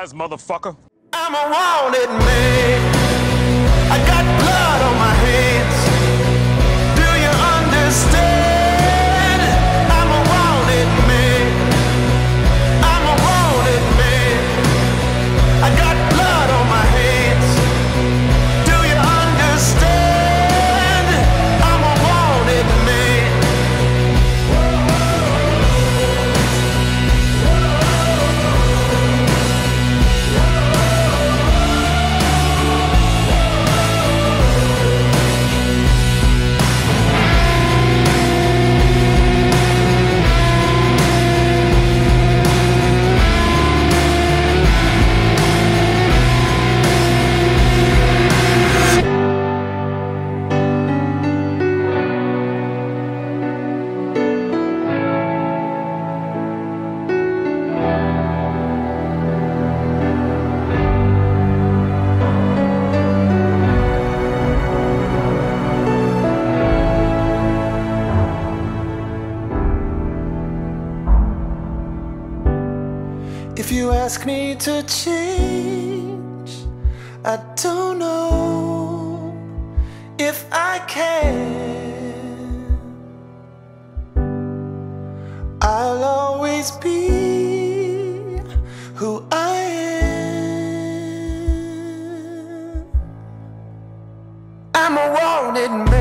Surprise, motherfucker. I'm a wanted man. If you ask me to change, I don't know if I can. I'll always be who I am. I'm a wanted man.